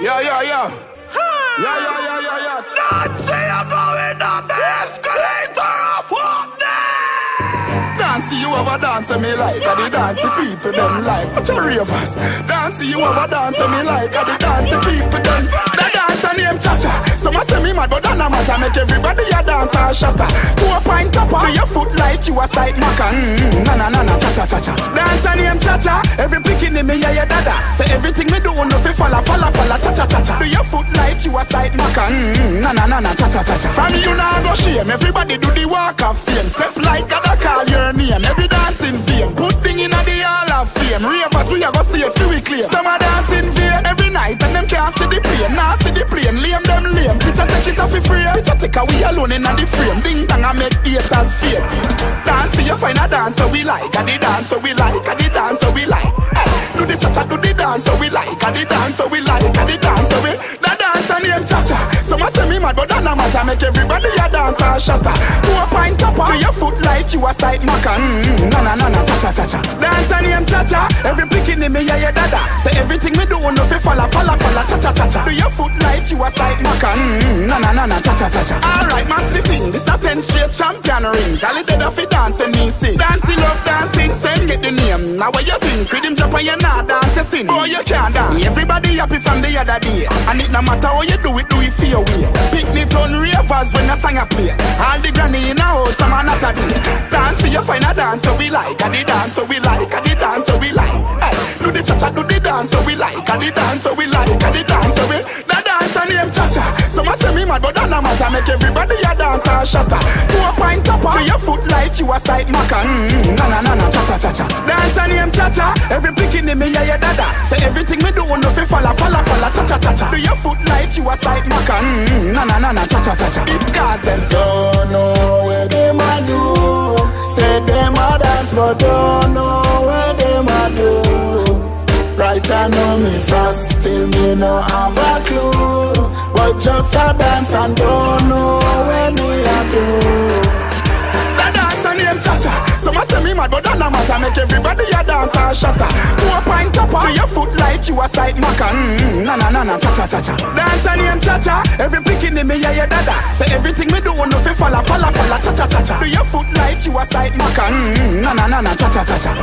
Yeah, yeah, yeah. Yeah, yeah, yeah, yeah, yeah. Nancy, you're going down the escalator of what Nancy, you a dance me like And the dancing people them like. What your ravers? Nancy, you a dance me like the dancing people them. The dancer name Cha-Cha Some say me mad but that no matter. Make everybody a dance and shatter. A pint topper Do your foot like you a sight maca mm, Na na na na cha-cha-cha-cha Dancer name Cha-Cha Every picking me yeah yeah dada Say everything me do no fi falla falla falla cha-cha-cha-cha Do your foot like you a sight maca mm, Na na na na cha-cha-cha-cha From you now go shame. Everybody do the walk of fame. Step like I call your name. Every dance in vain. Put thing in the hall of fame. Ravers we a go stay fi we clear Some a dance vain Every night and them can't see the plane Nah see the plane. Lame them lame. Picture take it off fi free Picture take a we alone in the frame. Ding dong I make haters fade. Dance you find a dance so we like A the dance so we like A the dance so we like. Hey, Do the cha-cha do the dance so we like A the dance so we like A the dance so we The dance and name cha-cha. Some a say me mad but that no matter. Make everybody a dance and shatter. To a pint topper Do your you a sight mm, Na na na na cha-cha-cha-cha Dance and name cha-cha Every picking in me yeah yeah dada Say everything me do no fi falla falla falla cha-cha-cha-cha Do your foot like you a sight mm, Na na na na cha-cha-cha-cha Alright man sitting This a ten straight champion rings. All it dead off it dancing me sing. Dancing love dancing Send get the name. Now what you think? Rhythm drop and you not dance you sing Oh you can't dance. Everybody happy from the other day. And it no matter how you do it Do it for your way. Picnic on ravers when the song a play. All the granny in a house not a like And the dance so we like And the dance so we like. Hey, Do the cha-cha do the dance so we like And the dance so we like And the dance so we The dance and name cha-cha. Some a say me mad but no matter. Make everybody a dance and shatter. To a pint topper Do your foot like you a sight maca mm, Na na na na cha-cha-cha-cha Dance and name cha-cha. Every picking in me yeah yeah dada. Say everything me do no fi falla falla falla cha-cha-cha-cha Do your foot like you a sight maca mm, Na na na na cha-cha-cha-cha It cause them Don't know dance, but don't know where them a do. Right I know me fast, still me no have a clue. But just a dance and don't know where me a do. The dance and name cha-cha. Some a say me mad but that no matter. Make everybody a dance and shatter. To a pint Do your foot like you a sight maca mm, Na na na na. Cha-cha-cha-cha Dance and name cha-cha. Every picking in me yeah yeah dada. Say everything me do no fi falla falla falla. Cha-cha-cha-cha Do your foot like you a sight maca mm, Na na na na cha-cha-cha-cha